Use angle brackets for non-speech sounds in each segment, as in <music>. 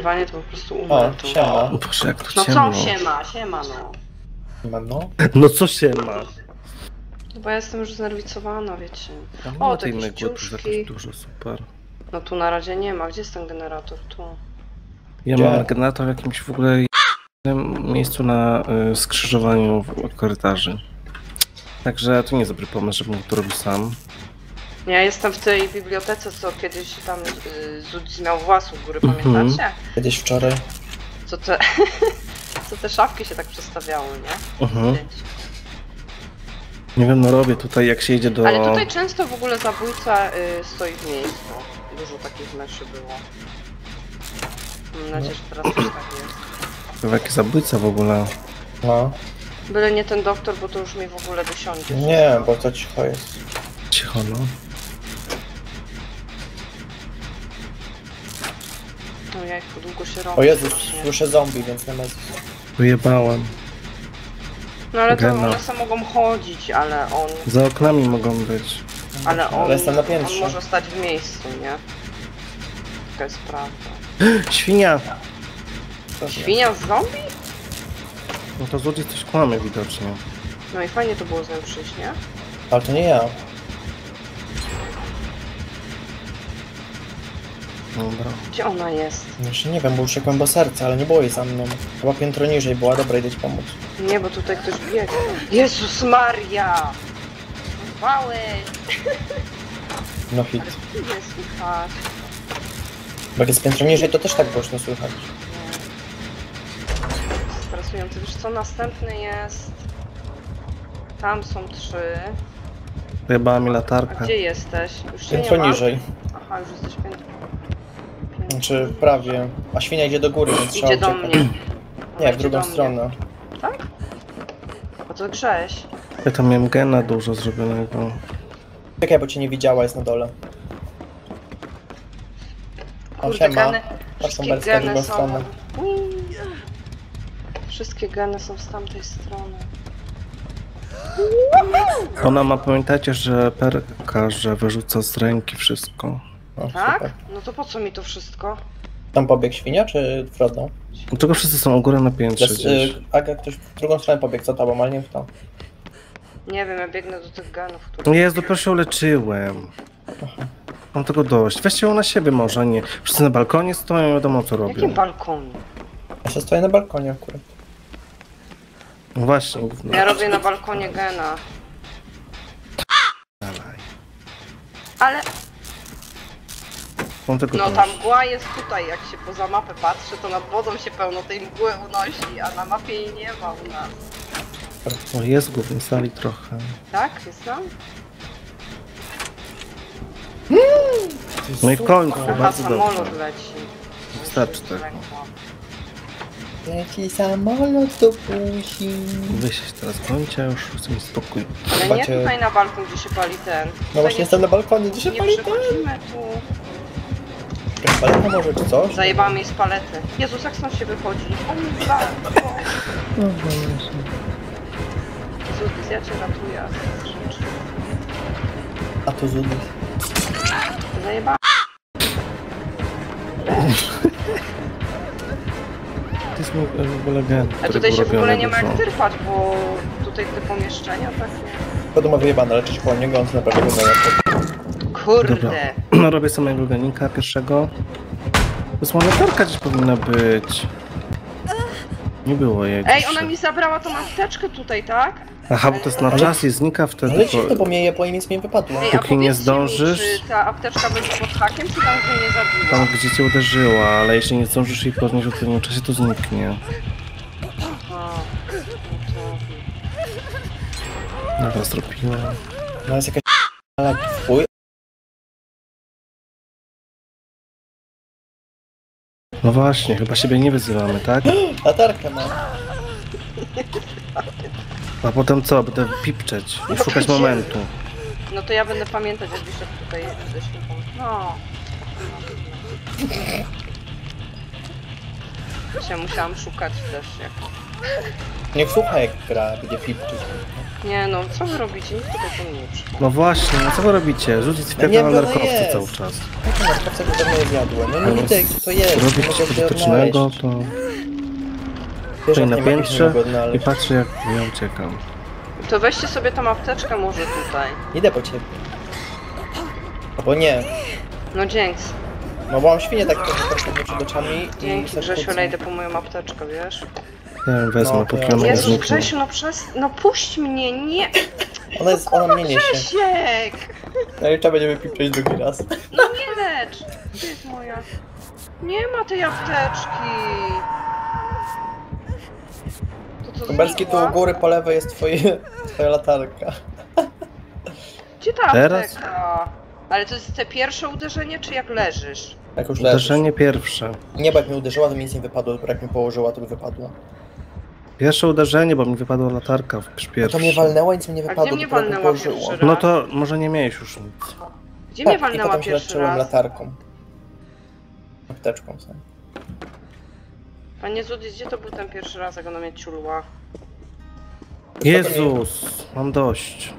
nagrywanie, to po prostu umrę O, tu. siema. O Boże, jak to No ciemno. co siema, siema no. Ma no. No co się ma? No bo ja jestem już znerwicowana, wiecie. Tam O, o, to tej jakieś mgły tu jest ciuszki. jakoś dużo, super. No tu na razie nie ma. Gdzie jest ten generator? Tu. Ja Gdzie? mam generator w jakimś w ogóle jednym miejscu na y, skrzyżowaniu w- korytarzy. Także to nie jest dobry pomysł, żebym to robił sam. Ja jestem w tej bibliotece, co kiedyś tam y, Zudz miał włas u góry, Mhm. pamiętacie? Kiedyś wczoraj. Co te, <laughs> co te szafki się tak przestawiały, nie? Mhm. Nie wiem, no robię tutaj, jak się jedzie do... Ale tutaj często w ogóle zabójca y, stoi w miejscu. Dużo takich meszy było. Mam nadzieję, że teraz też tak jest. Jaki zabójca w ogóle. No. Byle nie ten doktor, bo to już mi w ogóle wysiądzie. Nie, bo to cicho jest. Cicho, no. No jajku, długo się robi. O Jezus, strasznie. słyszę zombie, więc nie ma... Wyjebałem. No ale to Gena. one sobie mogą chodzić, ale on... Za oknami mogą być. Ale on, Ale jestem na on piętrze. może stać w miejscu, nie? Taka jest prawda. <gasps> Świnia! Świnia z zombie? No to złodziej coś kłamie widocznie. No i fajnie to było z nią przyjść, nie? Ale to nie ja. Dobra. Gdzie ona jest? Jeszcze nie wiem, bo uciekłem do serca, ale nie było jej za mną. Chyba piętro niżej była, dobra, idę ci pomóc. Nie, bo tutaj ktoś biegł. Jezus Maria! Wały! No hit. Ale nie słychać. Bo jak jest piętro niżej, to też tak głośno słychać. Nie. Stresujące. Wiesz co, następny jest... Tam są trzy. Wyjebała mi A latarka. gdzie jesteś? Już cię nie Piętro ma? niżej. Aha, już jesteś piętro. Znaczy prawie. A świnia idzie do góry, więc trzeba Idzie do uciekać. mnie. Ona Nie, w idzie drugą do mnie. stronę. Tak? Bo to grześ. Ja tam miałem gena dużo zrobionego. Czekaj, bo cię nie widziała, jest na dole. O, Kurde, siema. geny, wszystkie w geny drugą są... stronę. Wszystkie geny są z tamtej strony. Ona ma, pamiętajcie, że perka, że wyrzuca z ręki wszystko. Tak? super. No to po co mi to wszystko? Tam pobiegł świnia, czy Frodo? Dlaczego wszyscy są u góry na piętrze Des, gdzieś? y, Aga, ktoś w drugą stronę pobiegł za tobą, ale nie w to. Nie wiem, ja biegnę do tych genów, które... Nie, dopiero się uleczyłem. Mam tego dość. Weźcie ją na siebie może, nie. Wszyscy na balkonie stoją i wiadomo co W jakim robią. balkonie? Ja się stoję na balkonie akurat. No Właśnie, gówno. Ja robię na balkonie gena. Dawaj. Ale Tego no ta mgła jest tutaj, jak się poza mapę patrzy, to nad wodą się pełno tej mgły unosi, a na mapie jej nie ma u nas. O, jest głównie sali trochę. Tak? Jest tam? No i w końcu, Aha, bardzo samolot dobrze. leci. Wystarczy tego. Leci samolot do buzi. Wy się teraz gońcie, już chcę mi spokój. Ale nie Macie- tutaj na balkon, gdzie się pali ten. No Tutaj właśnie nie, jestem na balkonie, gdzie się nie pali ten? przychodzimy tu. Paleta może czy coś? Zajebałam jej z palety. Jezus, jak stąd się wychodzi? O mój Boże. Jezus, ja cię ratuję. a to Zudy. Zajebałam. To jest mój e, w ogóle gen, A tutaj się w ogóle nie ma jak tyrpać, bo tutaj te pomieszczenia takie... Frodo ma wyjebane, leczyć koło niego, on to naprawdę go zajebał. Kurde. Dobra. <clears throat> No robię samego genika pierwszego. Wysłana gdzieś powinna być. Nie było jej. Ej, ona mi zabrała tą apteczkę tutaj, tak? Aha, bo to jest na czas i znika wtedy. Ale to, bo- mnie je po imię mi wypadło. Ej, a Póki nie powiedzcie zdążysz- Mi, czy ta apteczka będzie pod hakiem, czy tam gdzie nie zabiła? Tam gdzie cię uderzyła, ale jeśli nie zdążysz jej podnieść w odpowiednim czasie, to zniknie. A, no Dobra, zrobiłem. No jest jakaś ale w chuj. No właśnie, chyba siebie nie wyzywamy, tak? <gasps> Latarkę ma. A potem co? Będę pipczeć i szukać momentu. no to ja będę pamiętać, jak wyszedł tutaj ze ślubą. No. Się musiałam szukać też jak... Niech słucha jak gra, będzie pipczyć. Nie no, co wy robicie? Nikt tutaj mnie nie przychodzi. No właśnie, no co wy robicie? Rzucić No nie no narkowcy jest. cały czas. Jak na skawce go dawno je zjadłem? No nie widzę, to jest. nie Robić mogę coś się pożytecznego, odnaleźć. to... Wiesz, Tutaj jak na nie się nie piętrze mogę i odnaleźć. patrzę jak ja uciekam. To weźcie sobie tą apteczkę może tutaj. Idę po ciebie. Albo nie. No dzięki. No bo mam świnie tak troszkę przed oczami i Dzięki, serce Grzesiu, chce. idę po moją apteczkę, wiesz? Ja ją wezmę, No, póki ja- ona nie Jezu, zniknie. Grzesiu, no przez... No puść mnie, nie! Ona jest, ona mnie niesie. Grzesiek! No i trzeba będzie wypiprzeć drugi raz. No nie lecz! Gdzie jest moja? Nie ma tej apteczki! To co Tumberski tu u góry po lewej jest twoje, twoja latarka. Gdzie ta Teraz? apteka? Ale to jest te pierwsze uderzenie, czy jak leżysz? Jak już leżysz. Uderzenie pierwsze. Nie, bo jak mi uderzyła, to mi nic nie wypadło, dopiero jak mi położyła, to by wypadło. Pierwsze uderzenie, bo mi wypadła latarka w No pierwszy. to mnie walnęło, nic mi nie A wypadło, gdzie mnie dopiero walnęła położyło. pierwszy raz? No to może nie miałeś już nic. Gdzie mnie Tak, i walnęła potem się pierwszy leczyłem raz? latarką. Apteczką sam. Panie Zudis, gdzie to był ten pierwszy raz, jak ona mnie ciulła? Jezus, mam dość.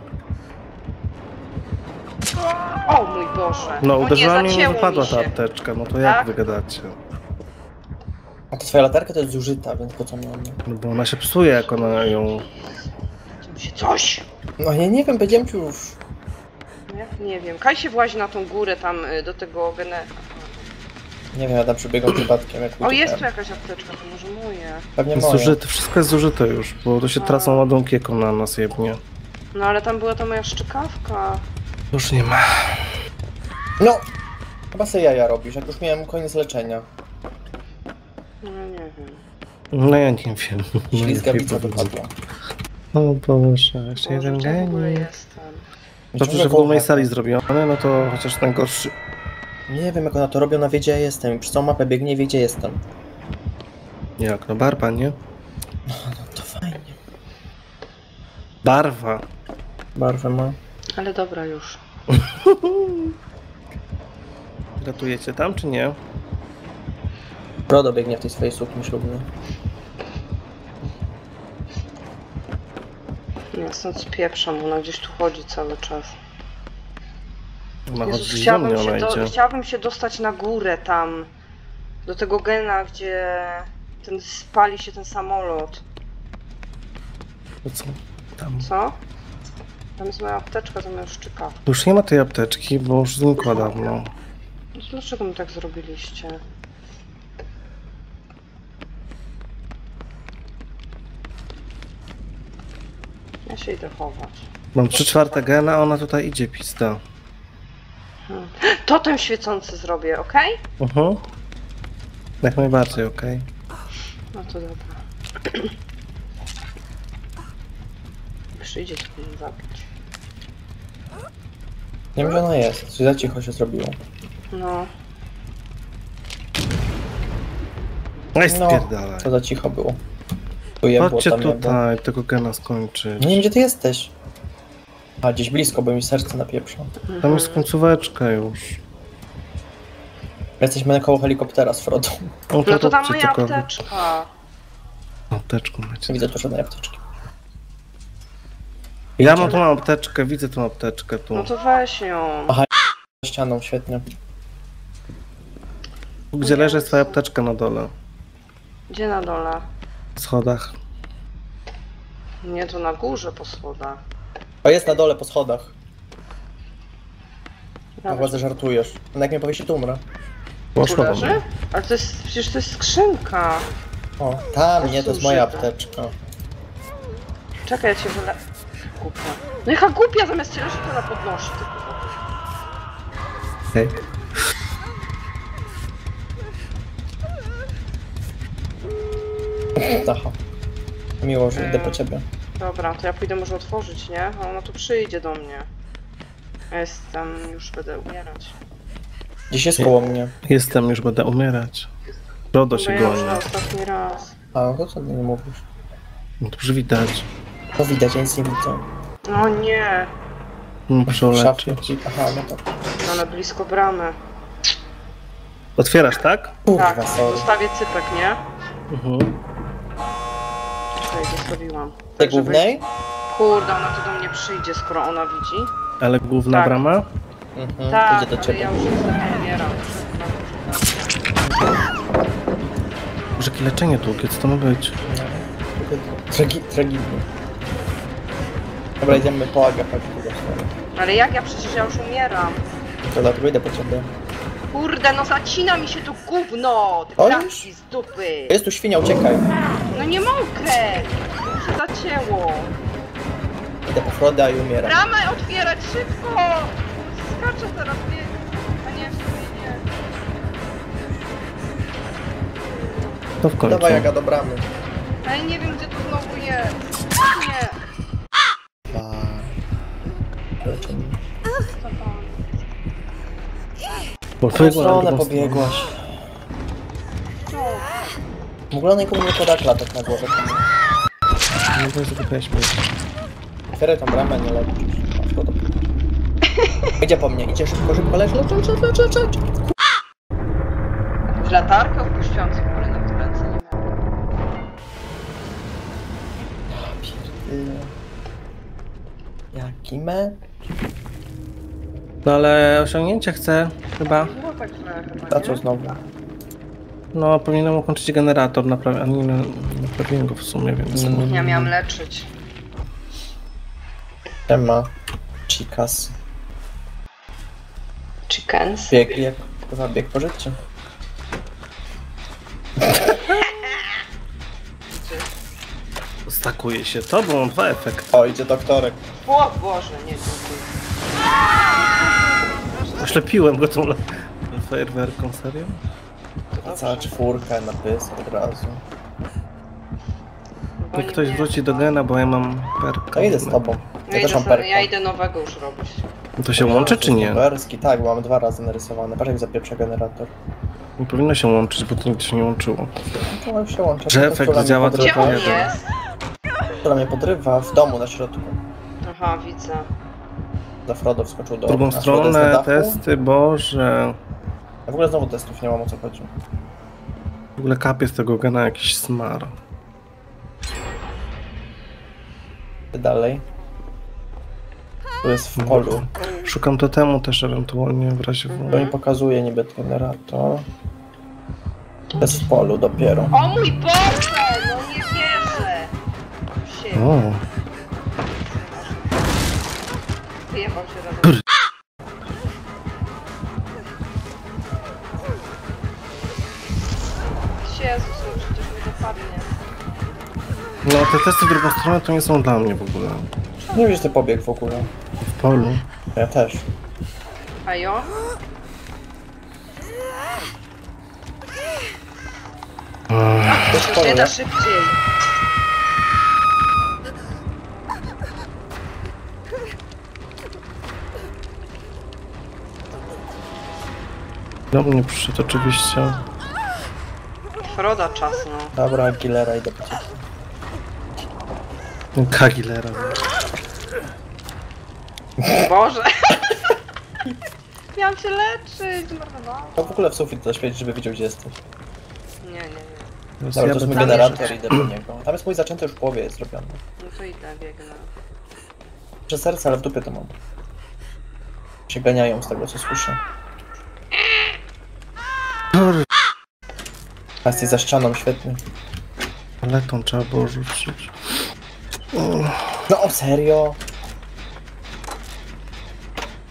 O mój Boże! No nie, uderzyła mnie i nie zacięło wypadła mi ta się. apteczka, no to jak Tak? wy gadacie? A to twoja latarka to jest zużyta, więc po co mi ona? No bo ona się psuje, jak ona ją... Się coś! No ja nie wiem, powiedziałem ci już. No Jak nie wiem. Kaj się włazi na tą górę tam y, do tego gene... Nie wiem, ja tam przebiegam przypadkiem, jak O, uciekałem. jest tu jakaś apteczka, to może moje. Pewnie moje. zużyte, wszystko jest zużyte już, bo to się tracą ładunki, jak ona nas jebnie. No ale tam była ta moja szczykawka. Już nie ma. No! Chyba sobie jaja robisz, jak już miałem koniec leczenia. No nie wiem. No ja nie wiem. No, Ślizgawica lepiej powiedz. wypadła. O Boże, jeszcze jeden jestem? Dobrze, że w głównej sali zrobione, no to chociaż najgorszy. Nie wiem, jak ona to robi, ona wie, gdzie ja jestem. Przez całą mapę biegnie i wie, gdzie jestem. Jak, no barba, nie? No to fajnie. Barwa. Barwę ma. Ale dobra już. <laughs> Ratujecie tam, czy nie? Rodo biegnie w tej swojej sukni ślubnej. Ja stąd spieprzam, ona gdzieś tu chodzi cały czas. Ona Jezus, chodzi chciałabym się, do, chciałabym się dostać na górę tam. Do tego gena, gdzie ten spali się ten samolot. To co? Tam. Co? Tam jest moja apteczka zamiast szczykawki. Już nie ma tej apteczki, bo już znikła dawno. No to Dlaczego mi tak zrobiliście? Się idę chować. Mam trzy czwarte gena, a ona tutaj idzie, pista. Hmm. Totem świecący zrobię, ok? Mhm. Jak najbardziej, okej. No to dobra. Przyjdzie tu mnie zabić. Nie wiem, gdzie ona jest. Coś za cicho się zrobiło. No, No i No. To za cicho było. Tam jebło. tutaj, tego gena skończyć. Nie wiem, gdzie ty jesteś. A, gdzieś blisko, bo mi serce napieprza. Tam jest końcóweczka już. Jesteśmy koło helikoptera z Frodą. No no to tam róbcie moja cokolwiek. apteczka. Apteczką macie. Nie widzę tu żadnej apteczki. Ja mam tu mam apteczkę, widzę tą apteczkę tu. No to weź ją. Aha. Ścianą, świetnie. Gdzie leży jest twoja apteczka na dole. Gdzie na dole? Schodach. Nie, to na górze po schodach. O, jest na dole, po schodach. A Nawet chyba żartujesz. No jak mnie powiesi, to umrę. Poszło do mnie. Ale to jest, przecież to jest skrzynka. O, tam, nie, to jest moja apteczka. Czekaj, ja cię wyle... Głupia. No jaka głupia, zamiast cię leży, to ona podnosi tylko. Hej. Aha. Miło, że idę po ciebie. Dobra, to ja pójdę może otworzyć, nie? A ona tu przyjdzie do mnie. Ja Jestem, już będę umierać. Gdzieś jest koło mnie. Jestem, już będę umierać. Rodo Bo się ja goni. na ostatni raz. A, to co ty nie mówisz? No to już widać. To widać, ja nic nie widzę. No nie, Muszę uleczyć. ci... Aha, no to... ale blisko bramy. Otwierasz, tak? Kurwa, tak, sorry. zostawię cypek, nie? Mhm. Zostawiłam. Tej Tak, żeby- głównej? Kurde, ona tu do mnie przyjdzie, skoro ona widzi. Ale główna Tak. brama? Mhm, Tak, idzie do ciebie. ja już jestem umieram. Może jakie leczenie długie, co to ma być? Tragi, tragicznie. Dobra, idziemy po Agapę. Ale jak ja przecież ja już umieram. To dlatego idę po ciebie. Kurde, no zacina mi się tu gówno! Kratki z dupy! Jest tu świnia, uciekaj. No nie mogę! Się zacięło! Idę po Froda i umieram. Bramę otwierać szybko! Skaczę teraz, nie. A nie, w sumie nie. To w końcu. Dawaj Aga do bramy. Ale nie wiem, gdzie to znowu jest. Nie. Lecimy. Co tam? W twojego drugą pobiegłaś. Co? W ogóle nikomu nie poda klatek na głowę. to jest tylko śmieć. Otwieraj tą bramę, nie do... <laughs> Idzie po mnie, idzie szybko, szybko, lecz, lecz, lecz, lecz, lecz, lecz. W latarkę opuszczającą, ale na to ręce nie miałem. Jaki me? No ale osiągnięcie chcę chyba. Było tak źle chyba, A nie? co znowu? No powinienem ukończyć generator, naprawi... a nie no, naprawiłem go w sumie, więc... Mm. Ja miałam leczyć. Ema. Chicas. Chickens. Bieg, jak chyba bieg po życiu. Stakuje się to, bo mam dwa efekty. O, idzie doktorek. O Boże, nie dziękuję. Oślepiłem go tą le- fajerwerką, serio? A cała czwórka na pysk od razu. Niech nie ktoś wróci do gena, bo ja mam perkę. To idę z tobą. Ja, Ja też idę mam perka. ja idę nowego już robić. To się łączy czy nie? Berski, tak, bo mamy dwa razy narysowane. Patrz jak zapieprza generator. Nie powinno się łączyć, bo to nigdy się nie łączyło. No to już się łączy. Że efekt która mnie działa Opowiadam. jest? Która mnie podrywa w domu na środku. Aha, widzę. Za Frodo wskoczył do W drugą stronę testy, boże. W ogóle znowu testów nie mam o co chodzi. W ogóle kapie z tego gena jakiś smar. Ty dalej. Tu jest w polu. Szukam totemu też ewentualnie w razie To w... mi pokazuje niby generator. To jest w polu dopiero. O mój Boże! No nie wierzę! Się O, wyjebał się razem. No te testy w drugą stronę to nie są dla mnie w ogóle. Nie wiesz, ty pobiegł w ogóle. W polu. Ja też. A jo? To się nie? da szybciej. Do mnie przyszedł oczywiście. Froda czas, no. Dobra, Aguilera idę po ciebie. Kagilera. Boże! <laughs> Miałam się leczyć, zmarnowałam. To w ogóle w sufit zaświeć, żeby widział gdzie jesteś. Nie, nie, nie. Dobra, to jest mój generator, idę po niego. Tam jest mój zaczęty już w połowie jest zrobiony. No to idę, biegnę. Przez serce, ale w dupie to mam. Się ganiają z tego co słyszę. A jesteś za ścianą, świetnie. Letą trzeba było rzucić. No serio?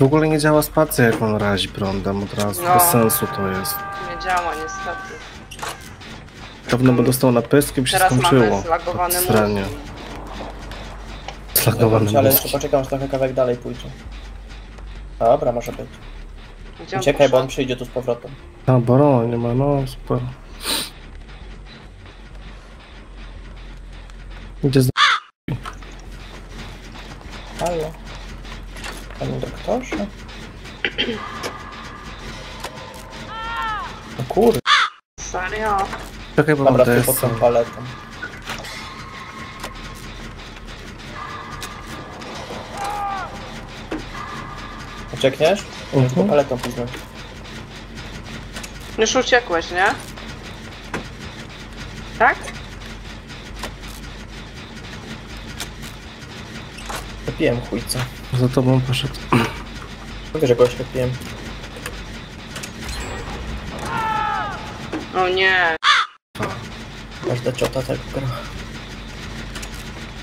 W ogóle nie działa spacja jak on razi prądem od razu. No. Bez sensu to jest. Nie działa niestety. Dawno by dostał na pysk i by się Teraz skończyło. mamy zlagowany Tak mózg. Sranie. Slagowany ale jeszcze poczekam, aż trochę kawałek dalej pójdzie. Dobra, może być. Gdzie on Uciekaj, bo on przyjdzie tu z powrotem. A, Boro, nie ma, no super. Idzie z... Halo? Panie doktorze? No kurde, Serio? Czekaj, bo dobra, to ty jest... pod tą paletą. Uciekniesz? Mhm. Tylko paletą później. Już uciekłeś, nie? Tak? Lepiłem chujca. Za tobą poszedł. Mówię, że go oślepiłem. O nie. Każda ciota tak gra.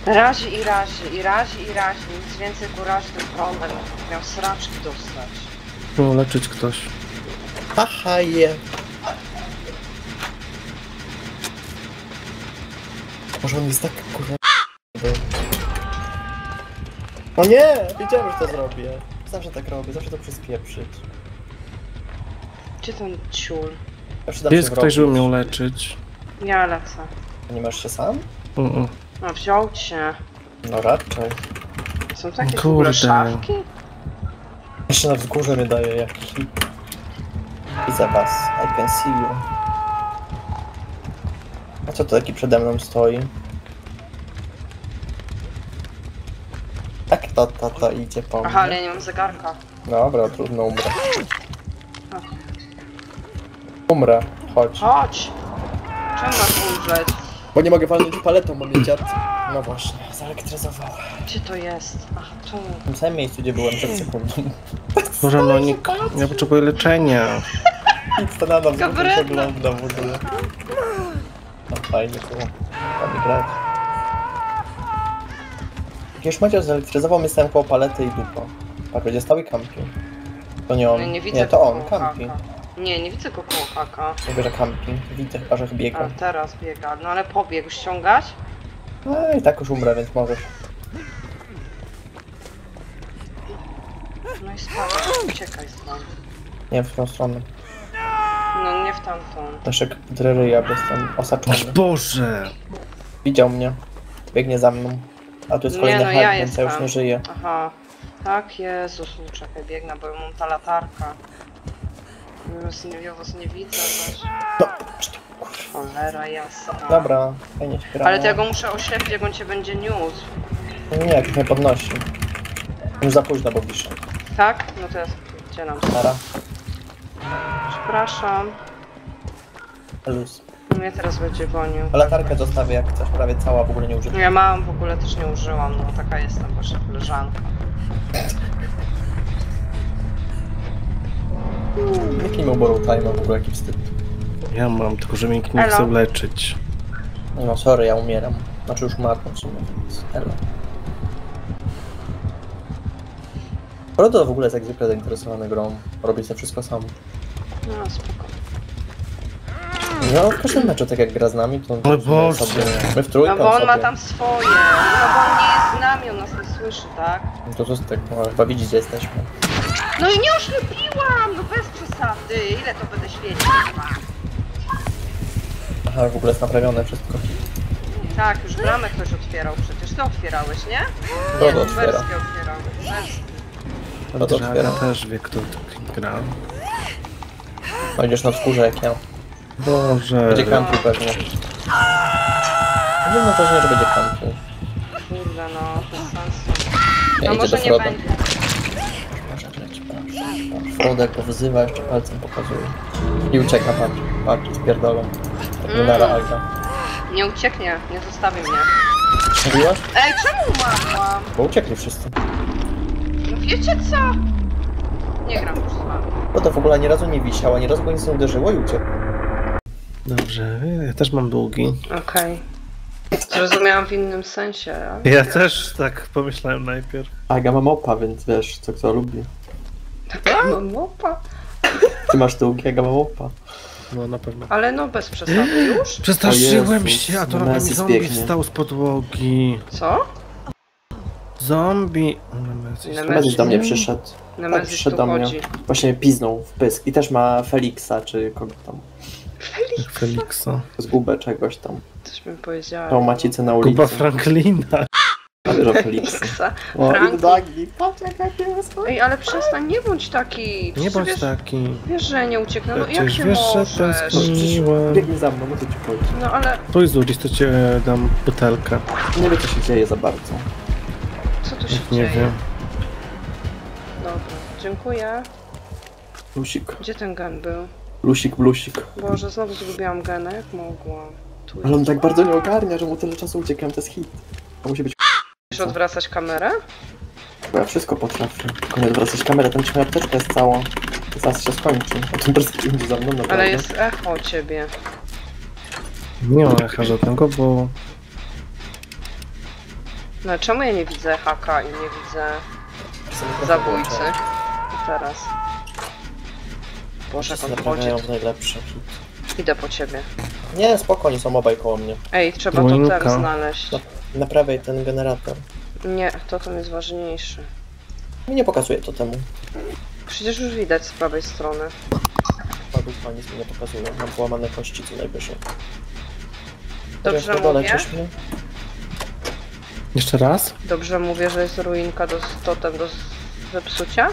Razi i razi, i razi i razi. Nic więcej go razi, ten problem. Miał sraczki dostać. Miał leczyć ktoś. Haha, je. Może on jest tak kurwa. O nie! Wiedziałem, że to zrobię. Zawsze tak robię, zawsze to przyspieprzyć. Gdzie ten ciul? Zawsze dam się Jest ktoś, żeby wrobić. miał leczyć. Ja lecę. Nie masz się sam? Mm-mm. No wziął cię. No raczej. Są takie w Kurde. ogóle szafki? Jeszcze na wzgórze mi daje jak hit. Widzę was. I can see you. A co to taki przede mną stoi? To, to, to idzie po mnie. Aha, ale ja nie mam zegarka. Dobra, trudno umrę. Umrę, chodź. Chodź! Czemu masz umrzeć? Bo nie mogę walnąć paletą, bo mnie dziad... No właśnie, zelektryzował. Gdzie to jest? Ach, tu. W tym samym miejscu, gdzie byłem przed sekundą. <laughs> Boże, no nie... Ja potrzebuję leczenia. Nic to na nas Gabryna. ogląda w ogóle. No fajnie było. Ładnie grać. Już Macio zelektryzował mnie stałem koło palety i dupa. Patrz, będzie stał i kampi. To nie on. Nie, nie widzę nie go to on, koło kampi. haka. Nie, nie widzę go koło haka. Mówię, że kampi. Widzę chyba, że biega. A teraz biega. No ale pobiegł ściągać? No i tak już umrę, więc możesz. No i spadaj, uciekaj stąd. Nie w tą stronę. No nie w tamtą. Daszek dreryja, bo jestem osaczony. Boże! Widział mnie. Biegnie za mną. A tu jest kolejny no ja więc ja już nie żyję. Aha. Tak, Jezus, no czekaj, biegnę, bo ja mam ta latarka. Ja was nie, ja was nie widzę też. No, Cholera jasna. dobra, fajnie się. Ale to ja go muszę oślepić, jak on cię będzie niósł. Nie, to nie podnosi. Już za późno, bo pisze. Tak? No to jest... Gdzie nam? Nara, Przepraszam. luz. Mnie teraz będzie gonił. Latarkę zostawię jak chcesz, prawie cała, w ogóle nie użyta. Ja mam, w ogóle też nie użyłam, no taka jestem wasza koleżanka. Jaki miał borrow time, w ogóle jaki wstyd. Ja mam, tylko że mnie nikt nie Elo. chce leczyć. No sorry, ja umieram. Znaczy już umarłem w sumie, więc elo. Rodo w ogóle jest jak zwykle zainteresowany grą. Robi sobie wszystko sam. No spoko. No w każdym meczu, tak jak gra z nami, to on sobie Boże. sobie... My w trójkę No bo on ma sobie. tam swoje. No bo on nie jest z nami, on nas nie słyszy, tak? No To co z tego? No, chyba widzi, gdzie jesteśmy. No i nie oślepiłam! No bez przesady! Ile to będę świecić? Aha, w ogóle jest naprawione wszystko. Tak, już bramę ktoś otwierał przecież. Ty otwierałeś, nie? Rodo Nie, otwiera. wersję otwierał. Wersję. Rodo otwiera. Też wie, kto tak gra. Będziesz na wzgórze jak ja. Boże. Będzie kampił pewnie. No to nie, że będzie kampił. Kurde no, bez sensu. Ja No idzie może do nie będzie. Go wzywa, jeszcze palcem pokazuje. I ucieka, patrz, patrz, spierdolą. Tak Mm. Alga. Nie ucieknie, nie zostawi mnie. Mówiłaś? Ej, czemu umarłam? Bo uciekli wszyscy. No wiecie co? Nie gram już z wami. No to w ogóle ani razu nie wisiał, ani razu go nic nie uderzyło i uciekł. Dobrze, ja też mam długi. Okej. Zrozumiałam w innym sensie, ale... Ja też tak pomyślałem najpierw. Aga ma mopa, więc wiesz, co kto lubi. No mopa. Ty masz długi, Aga ma mopa. No na pewno. Ale no bez przesady już? <gasps> Przestraszyłem się, a to na Nemesis zombie biegnie. wstał z podłogi. Co? Zombie. Nemesis do mnie przyszedł. Nemesis przyszedł tu do mnie. chodzi. Właśnie piznął w pysk. I też ma Feliksa, czy kogo tam. Felixa. Zgubę czegoś tam. Coś bym powiedziała. Tą macicę na ulicy. Kuba Franklina. Że Feliksa. Feliksa. <laughs> Franklin. Patrz jaka jest. Ej, ale przestań, nie bądź taki. Nie bądź wiesz, taki. Wiesz, że nie ucieknę, no jak Przecież się wiesz, że możesz? tęskniłem. Biegnie za mną, no to ci chodzi. No ale Pójdź Zulis, to cię dam butelkę. Nie wie co się dzieje za bardzo. co tu się Nie dzieje? wiem. Dobra, dziękuję. Lusik. Gdzie ten gen był? Lusik, blusik. Boże, znowu zgubiłam gena, jak mogłam? Tu Ale on jest. tak bardzo nie ogarnia, że mu tyle czasu uciekam, to jest hit. To musi być Umiesz odwracać kamerę? Bo ja wszystko potrafię. Tylko nie odwracać kamerę, tam moja apteczka jest cała. Zaraz się skończy. A ten prezent będzie za mną naprawdę. Ale jest echo ciebie. Nie ma echa żadnego, bo No czemu ja nie widzę haka i nie widzę zabójcy? Teraz. Boże, jak on chodzi. Najlepsze. Idę po ciebie. Nie, spokojnie, są obaj koło mnie. Ej, trzeba Dwójka. totem znaleźć. No. Naprawiaj ten generator. Nie, totem jest ważniejszy. Mi nie pokazuje to temu. Przecież już widać z prawej strony. Padówka nic mi nie pokazuje. Mam połamane kości co najwyżej. Dobrze Wiesz, to mówię? mnie? jeszcze raz? Dobrze mówię, że jest ruinka do totem do zepsucia?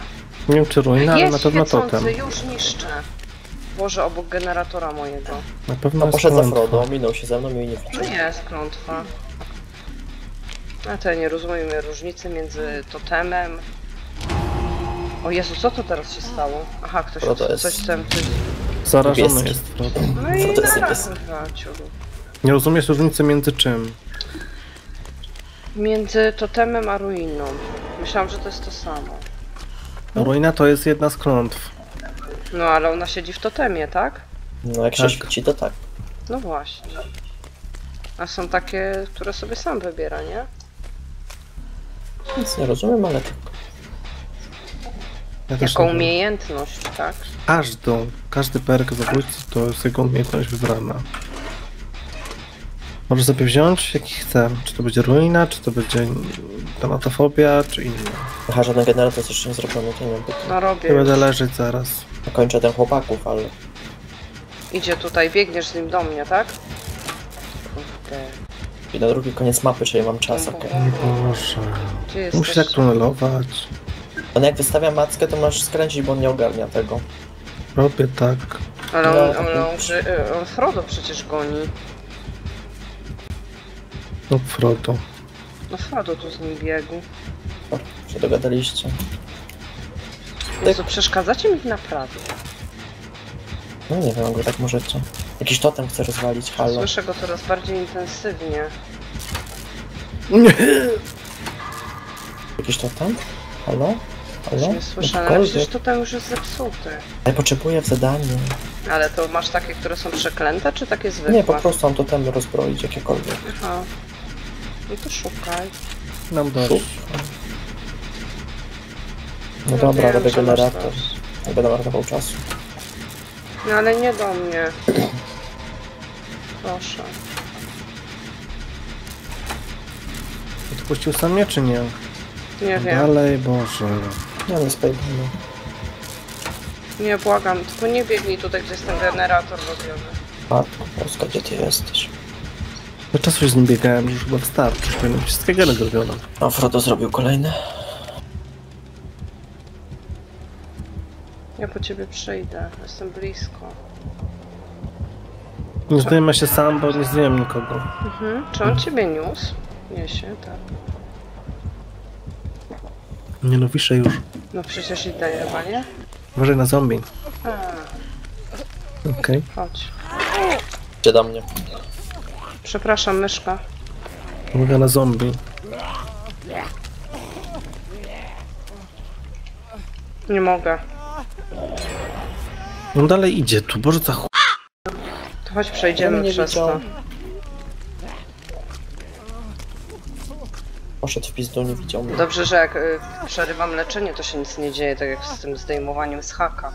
Nie wiem czy ruina, ale na jest pewno świecący, totem. już niszczę. Boże, obok generatora mojego. Na pewno No jest poszedł za klątwa. Frodo, minął się ze mną i nie No widział. jest klątwa. A to ja nie rozumiem różnicy między totemem. O Jezu, co to teraz się stało? Aha, ktoś No to jest- coś tam. Coś... Zarażony Niebieski. jest Frodo. No i To jest naraz niebieski. Nie rozumiesz różnicy między czym? Między totemem a ruiną. Myślałam, że to jest to samo. Ruina to jest jedna z klątw. No ale ona siedzi w totemie, tak? No jak się Tak. świeci to tak. No właśnie. A są takie, które sobie sam wybiera, nie? Nic nie rozumiem, ale tak. Ja Jako umiejętność, tak? Każdą, każdy perk zabójcy to jest jego umiejętność wybrana. Możesz sobie wziąć jaki chce. Czy to będzie ruina, czy to będzie tematofobia, czy inna. Aha, żaden generator jest jeszcze nie zrobiony, to nie wiem. No robię. Ja będę leżeć zaraz. Kończę ten chłopaków, ale Idzie tutaj, biegniesz z nim do mnie, tak? Kurde. i na drugi koniec mapy, czyli mam czas, okej. Boże. Gdzie jesteś? Musisz tak tunelować. On jak wystawia mackę, to masz skręcić, bo on nie ogarnia tego. Robię tak. Ale on, No, on, tak. on, ży- on Frodo przecież goni. No Frodo. No Frodo tu z nim biegł. O, się dogadaliście. Jezu, przeszkadzacie mi w naprawie. No nie wiem, wy tak możecie. Jakiś totem chce rozwalić, halo. Słyszę go coraz bardziej intensywnie. Jakiś totem? Halo? Już Halo? nie słyszę, ale Jakikolwiek. przecież to tam już jest zepsuty. Ja potrzebuję w zadaniu. Ale to masz takie, które są przeklęte, czy takie zwykłe? Nie, po prostu mam totemy rozbroić, jakiekolwiek. Aha. No to szukaj. Nam Szuk. dość. No dobra, robię generator. dość. Nie będę marnował czasu. No ale nie do mnie. Proszę. Odpuścił sam mnie, czy nie? Nie wiem. Dalej, Boże. Ja nie spajbany. Nie błagam, tylko nie biegnij tutaj, gdzie jest ten generator robiony. Matko Polska, gdzie ty jesteś? Do czasu się z nim biegałem, już chyba wystarczy. Powinno być wszystkie geny zrobione. O, Frodo zrobił kolejny. Ja po ciebie przyjdę, jestem blisko. Nie zdejmę się sam, bo nie zdjąłem nikogo. Mhm. Czy on ciebie niósł? Niesie, tak. Nie no, wiszę już. No przecież idę chyba, nie? Uważaj na zombie. A, Okej. chodź. Gdzie do mnie? Przepraszam, myszka. Uwaga na zombie. Nie mogę. On dalej idzie tu, Boże za ch... To chodź przejdziemy nie przez widział. to. Poszedł w pizdu, nie widział mnie. Dobrze, że jak y, przerywam leczenie, to się nic nie dzieje, tak jak z tym zdejmowaniem z haka.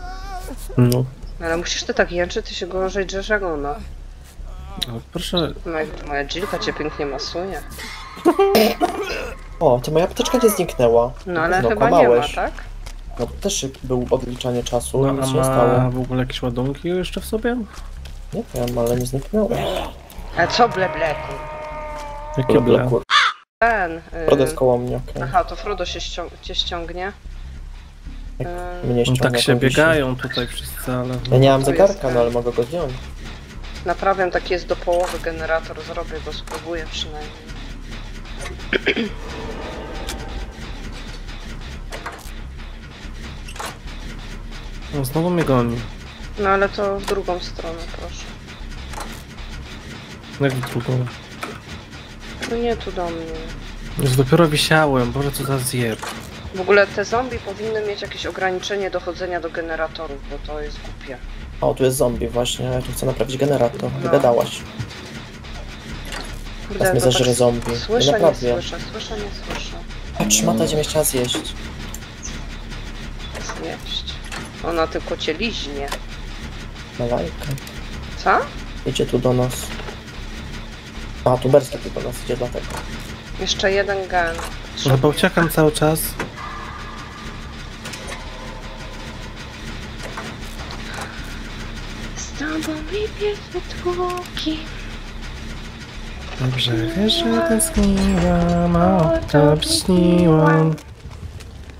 No. Ale musisz ty tak jęczy, ty się gorzej drzesz jak ona. Ale Proszę, No jak moja Jillka cię pięknie masuje. O, to moja apteczka nie zniknęła. No ale no, chyba kłamałeś. nie ma, tak? No też był odliczanie czasu, no, nic a ma stało. w ogóle jakieś ładunki jeszcze w sobie? Nie wiem, ale nie zniknęło. Ale co ble bleku? Jakie ble? Blokło. Ten. Y, Frodo jest koło mnie, okej. aha, to Frodo się ścią cię ściągnie. Jak Y, Mnie No, ściąga, tak się biegają tutaj wszyscy, ale... Ja nie mam jest zegarka, no ale mogę go zdjąć. Naprawiam taki jest do połowy generator, zrobię go, spróbuję przynajmniej. No, znowu mnie goni. No ale to w drugą stronę, proszę. Jak w drugą. No nie tu do mnie. Już dopiero wisiałem, boże co za zjeb. W ogóle te zombie powinny mieć jakieś ograniczenie dochodzenia do generatorów, bo to jest głupie. O, tu jest zombie właśnie, ja tu chcę naprawić generator. No. Wygadałaś. Kurde, Teraz mnie tak zombie. Słyszę, Ja nie naprawdę. słyszę, słyszę, nie słyszę. Patrz, mata będzie mnie chciała zjeść. Zjeść. Ona tylko cię liźnie. Na lajkę. Co? Idzie tu do nas. A, tu Berski tu do nas idzie, dlatego. Jeszcze jeden gen. No Chyba uciekam cały czas. Z wytłoki. Dobrze, wiesz, że tęskniłam, o, to śniłam.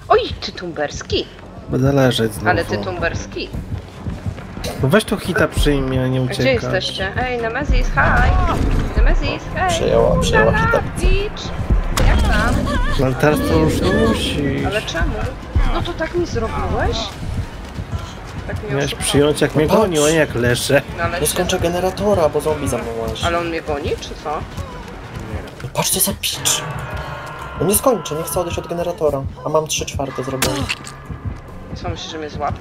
Oj, ty tumberski. Będę leżeć znowu. Ale ty tumberski. No weź tu hita przyjmie, nie A uciekaj. Gdzie jesteście? Ej, Nemesis, hi! Nemesis, hej! Przyjęła, przyjęła Lala, hita. Jak tam? Ale teraz to już nie musisz. Ale czemu? No to tak mi zrobiłeś? Tak mi Miałeś przyjąć jak mnie No patrz. gonił, a nie jak leżę. No ale, Nie się... skończę generatora, bo zombie za mną łazi. ale on mnie goni, czy co? No Patrzcie za picz. No nie skończę, nie chcę odejść od generatora. A mam 3 czwarte zrobione. Co myślisz, że mnie złap?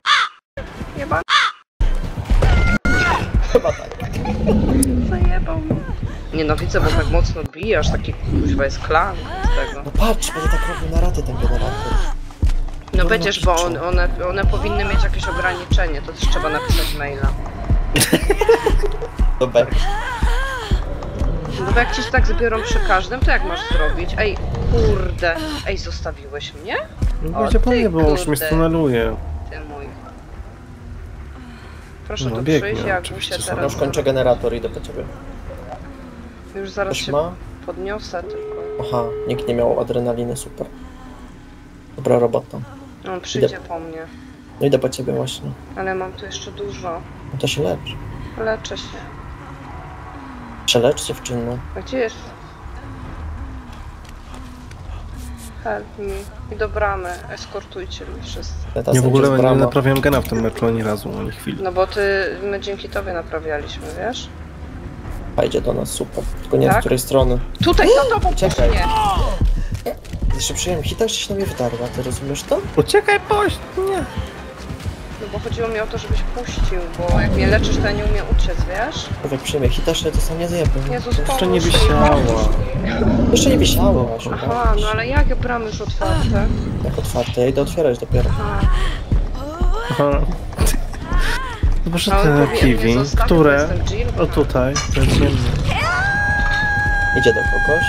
Jeba, Chyba tak. zajebał mnie. Nienawidzę, bo tak mocno bije, aż taki kuźwa jest klan z tego. No patrz, będzie tak robił na raty ten generator. No będziesz, bo on, one, one powinny mieć jakieś ograniczenie, to też trzeba napisać maila. <laughs> Do Berki. No bo jak ci się tak zbiorą przy każdym, to jak masz zrobić? Ej, kurde. Ej, zostawiłeś mnie? No O, będzie po ty mnie, bo już mnie kurde. stuneluje. Ty mój. Proszę No, tu biegnie, przyjść, jak oczywiście, się. No już teraz... kończę generator, idę po ciebie. Już zaraz Ktoś się ma? podniosę tylko. Aha, nikt nie miał adrenaliny, super. Dobra robota. On przyjdzie po mnie. No idę po ciebie właśnie. Ale mam tu jeszcze dużo. No to się lecz. Leczę się. Przelecz dziewczyno. A gdzie jest? Help me. I do bramy. Eskortujcie mnie wszyscy. Ja teraz Nie w ogóle idzie z nie naprawiałem gena w tym meczu ani razu, ani chwili. No bo ty, my dzięki tobie naprawialiśmy, wiesz? A idzie do nas, super. Tylko nie wiem, Tak? z której strony. Tutaj, za tobą, <gasps> Czekaj. nie. Jeszcze przyjąłem hita, jeszcze się na mnie wydarła, ty rozumiesz to? Uciekaj, pość! Nie! No bo chodziło mi o to, żebyś puścił, bo jak mnie leczysz, to ja nie umiem uciec, wiesz? Bo jak przyjmę hita, to sam nie zjebę. Jezus, Jeszcze nie pomóż mi. wisiała. Jeszcze nie wisiało, aż Aha, no ale jakie bramy już otwarte? Jak otwarte, ja idę otwierać dopiero. Aha. Aha. Zobaczcie A on te mnie kiwi, bo które... jestem Jill. O tutaj, ziemią. Idzie do kogoś,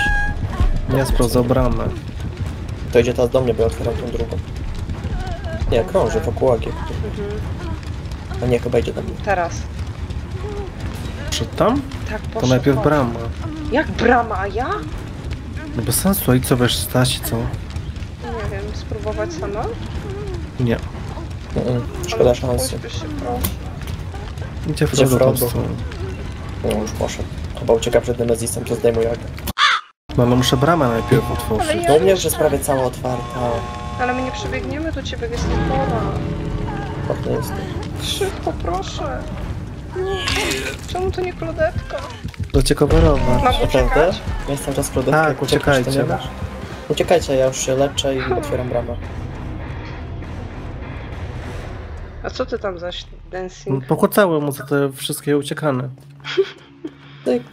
Ja sprawdzał bramę. To idzie teraz do mnie, bo ja otwieram tą drugą. Nie, krąży wokół agieł. Mhm. A nie, chyba idzie do mnie. Teraz. Przed tam? Tak, To poszło. najpierw poszło. brama. Jak brama, a ja? No bez sensu, i co wiesz, stać, co? Nie wiem, spróbować sama? Nie. Mm, Szkoda Ale szansy. pośpiesz się, proszę. Idzie Idzie Frodo po Frodo. prostu. No już poszedł. Chyba ucieka przed Nemezisem, to zdejmuję agę. No ale muszę bramę najpierw Ale otworzyć. ja No u mnie już jest prawie cała otwarta. Ale my nie przebiegniemy do ciebie, jest pora. Okno jest. Szybko, proszę. Czemu to nie klodetka? Do cię coverować. Mam Naprawdę? uciekać? Ja jestem czas produkcji, Tak, jak uciekasz, to nie uciekajcie. Uciekajcie, ja już się leczę i otwieram bramę. A co ty tam zaś dancing? Pokłócały mu za te wszystkie uciekane. Tyk.